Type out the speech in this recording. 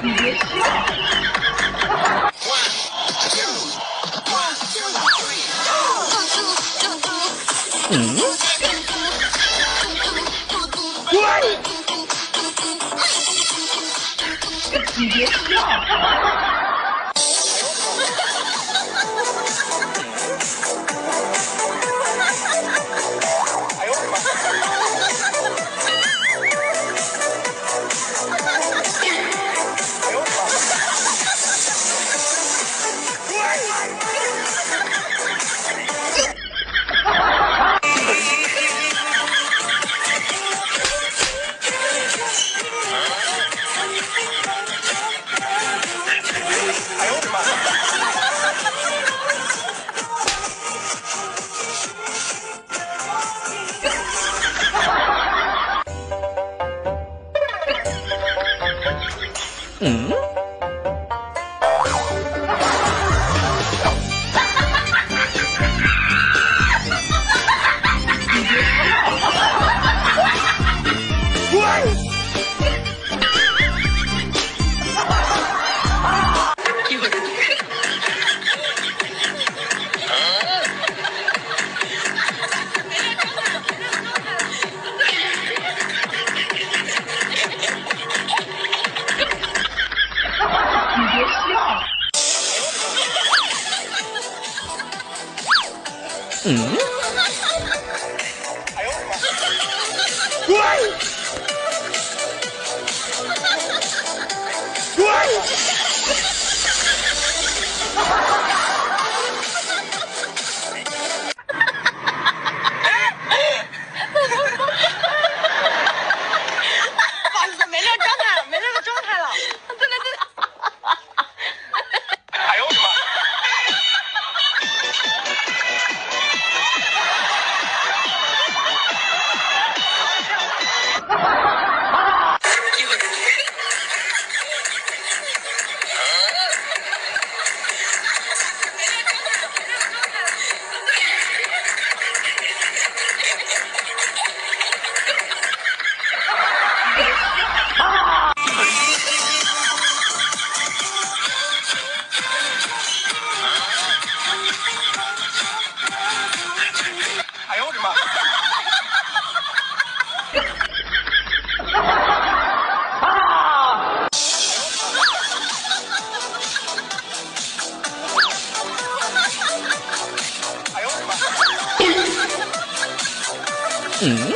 你别笑。嗯？你别笑。嗯？嗯？嗯